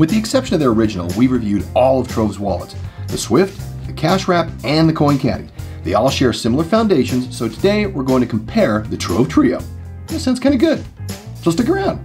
With the exception of their original, we reviewed all of Trove's wallets the Swift, the Cash Wrap, and the Coin Caddy. They all share similar foundations, so today we're going to compare the Trove Trio. That sounds kind of good. So stick around.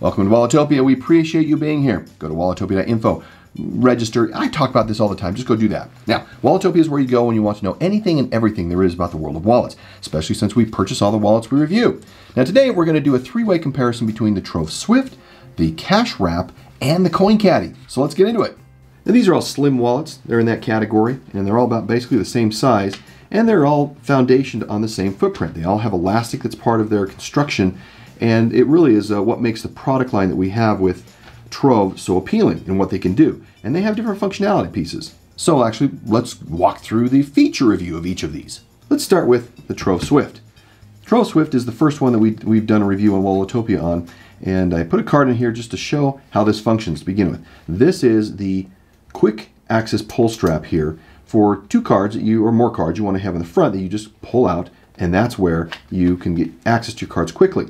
Welcome to Walletopia. We appreciate you being here. Go to walletopia.info. Register. I talk about this all the time. Just go do that. Now, Walletopia is where you go when you want to know anything and everything there is about the world of wallets, especially since we purchase all the wallets we review. Now, today we're going to do a three way comparison between the Trove Swift, the Cash Wrap, and the Coin Caddy. So let's get into it. These are all slim wallets. They're in that category, and they're all about basically the same size, and they're all foundationed on the same footprint. They all have elastic that's part of their construction and it really is uh, what makes the product line that we have with Trove so appealing and what they can do. And they have different functionality pieces. So actually, let's walk through the feature review of each of these. Let's start with the Trove Swift. Trove Swift is the first one that we, we've done a review on Walletopia on, and I put a card in here just to show how this functions to begin with. This is the quick access pull strap here for two cards that you, or more cards you want to have in the front that you just pull out, and that's where you can get access to your cards quickly.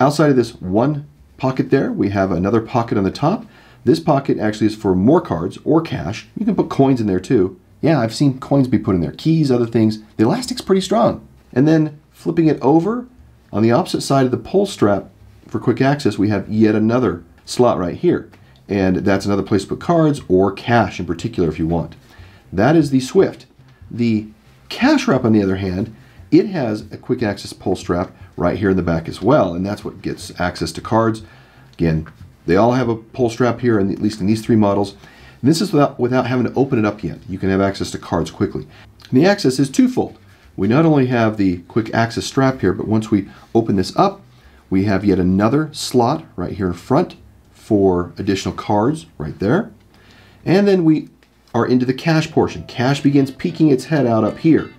Outside of this one pocket there, we have another pocket on the top. This pocket actually is for more cards or cash. You can put coins in there too. Yeah, I've seen coins be put in there, keys, other things. The elastic's pretty strong. And then flipping it over, on the opposite side of the pull strap for quick access, we have yet another slot right here. And that's another place to put cards or cash in particular if you want. That is the Swift. The Cash Wrap, on the other hand, it has a quick access pull strap right here in the back as well, and that's what gets access to cards. Again, they all have a pull strap here, and at least in these three models. And this is without, without having to open it up yet. You can have access to cards quickly. And the access is twofold. We not only have the quick access strap here, but once we open this up, we have yet another slot right here in front for additional cards right there. And then we are into the cash portion. Cash begins peeking its head out up here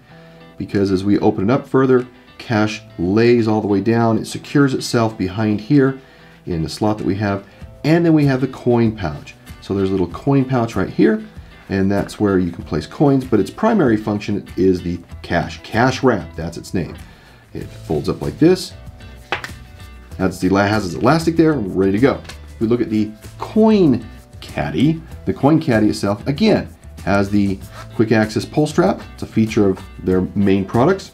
because as we open it up further, cash lays all the way down. It secures itself behind here in the slot that we have. And then we have the coin pouch. So there's a little coin pouch right here, and that's where you can place coins, but its primary function is the cash. Cash wrap, that's its name. It folds up like this. That's the has its elastic there, ready to go. If We look at the coin caddy. The coin caddy itself, again, has the quick access pull strap. It's a feature of their main products.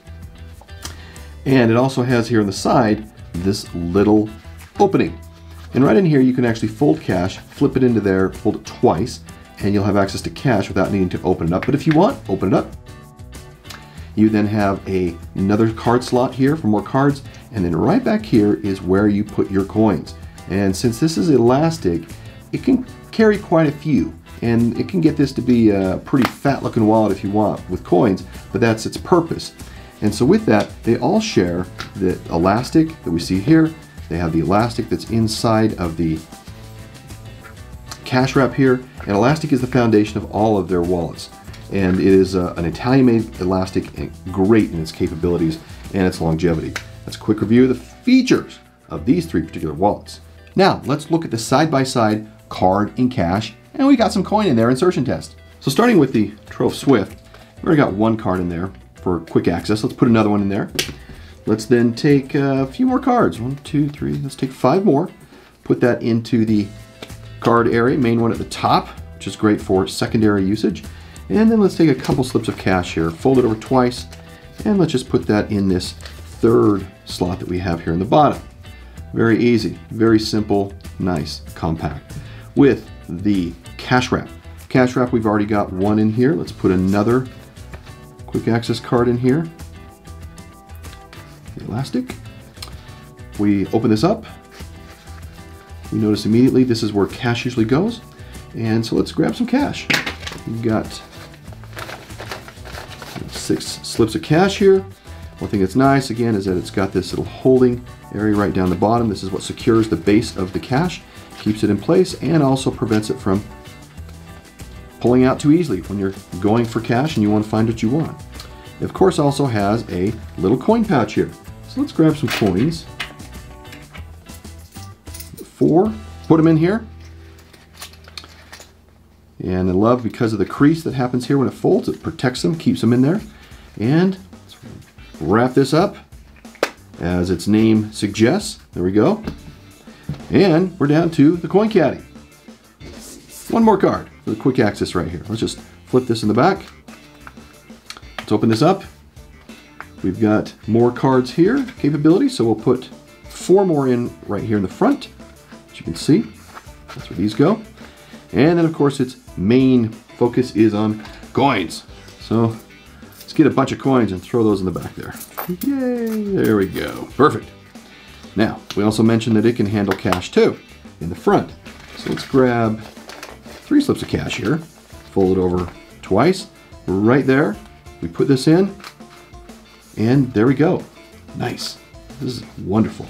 And it also has here on the side this little opening. And right in here you can actually fold cash, flip it into there, fold it twice, and you'll have access to cash without needing to open it up. But if you want, open it up. You then have a, another card slot here for more cards, and then right back here is where you put your coins. And since this is elastic, it can carry quite a few and it can get this to be a pretty fat looking wallet if you want with coins, but that's its purpose. And so with that, they all share the elastic that we see here. They have the elastic that's inside of the cash wrap here, and elastic is the foundation of all of their wallets. And it is uh, an Italian-made elastic and great in its capabilities and its longevity. That's a quick review of the features of these three particular wallets. Now, let's look at the side-by-side -side card and cash and we got some coin in there, insertion test. So starting with the Trove Swift, we already got one card in there for quick access. Let's put another one in there. Let's then take a few more cards. One, two, three, let's take five more. Put that into the card area, main one at the top, which is great for secondary usage. And then let's take a couple slips of cash here, fold it over twice, and let's just put that in this third slot that we have here in the bottom. Very easy, very simple, nice, compact. With the cash wrap. Cash wrap, we've already got one in here. Let's put another quick access card in here. The elastic. We open this up. We notice immediately this is where cash usually goes. And so let's grab some cash. We've got six slips of cash here. One thing that's nice, again, is that it's got this little holding area right down the bottom. This is what secures the base of the cash, keeps it in place, and also prevents it from pulling out too easily when you're going for cash and you want to find what you want. It of course also has a little coin pouch here. So let's grab some coins. Four, put them in here. And I love because of the crease that happens here when it folds, it protects them, keeps them in there. And wrap this up as its name suggests. There we go. And we're down to the coin caddy. One more card for the quick access right here. Let's just flip this in the back. Let's open this up. We've got more cards here, capability, so we'll put four more in right here in the front. As you can see, that's where these go. And then of course its main focus is on coins. So let's get a bunch of coins and throw those in the back there. Yay, there we go, perfect. Now, we also mentioned that it can handle cash too, in the front. So let's grab three slips of cash here, fold it over twice, right there. We put this in, and there we go. Nice. This is wonderful.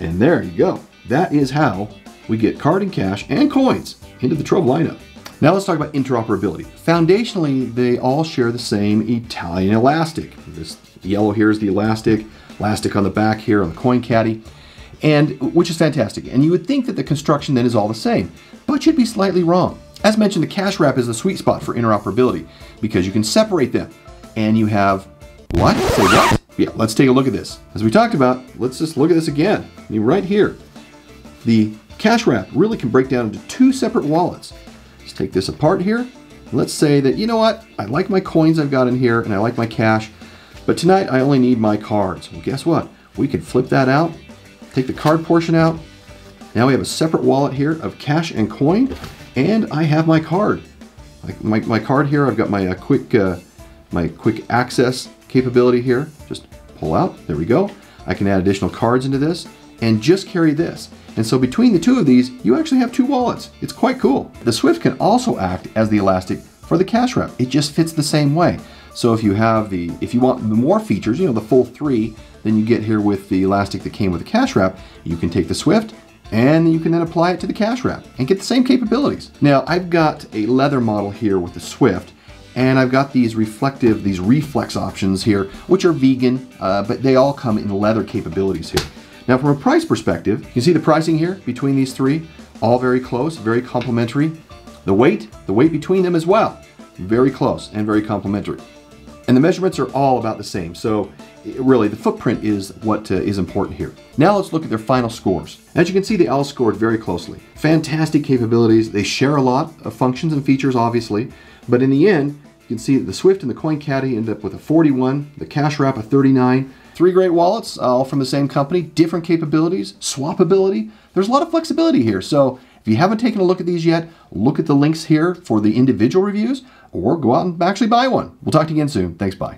And there you go. That is how we get card and cash and coins into the Trove lineup. Now let's talk about interoperability. Foundationally, they all share the same Italian elastic. This yellow here is the elastic, elastic on the back here on the coin caddy, and which is fantastic. And you would think that the construction then is all the same, but you'd be slightly wrong. As mentioned, the cash wrap is the sweet spot for interoperability because you can separate them and you have what? Say what? Yeah, let's take a look at this. As we talked about, let's just look at this again. I mean, right here, the cash wrap really can break down into two separate wallets. Let's take this apart here. Let's say that, you know what, I like my coins I've got in here and I like my cash, but tonight I only need my cards. Well, guess what? We can flip that out, take the card portion out. Now we have a separate wallet here of cash and coin, and I have my card. Like my, my card here, I've got my uh, quick uh, my quick access capability here. Just pull out, there we go. I can add additional cards into this and just carry this. And so between the two of these, you actually have two wallets. It's quite cool. The Swift can also act as the elastic for the cash wrap. It just fits the same way. So if you have the, if you want more features, you know, the full three, then you get here with the elastic that came with the cash wrap, you can take the Swift and you can then apply it to the cash wrap and get the same capabilities. Now I've got a leather model here with the Swift and I've got these reflective, these reflex options here, which are vegan, uh, but they all come in leather capabilities here. Now from a price perspective, you can see the pricing here between these three, all very close, very complementary. The weight, the weight between them as well, very close and very complementary. And the measurements are all about the same, so really the footprint is what uh, is important here. Now let's look at their final scores. As you can see, they all scored very closely. Fantastic capabilities. They share a lot of functions and features, obviously, but in the end, you can see that the Swift and the Coin Caddy end up with a 41, the Cash Wrap a 39. Three great wallets, uh, all from the same company, different capabilities, swappability. There's a lot of flexibility here. So if you haven't taken a look at these yet, look at the links here for the individual reviews or go out and actually buy one. We'll talk to you again soon. Thanks, bye.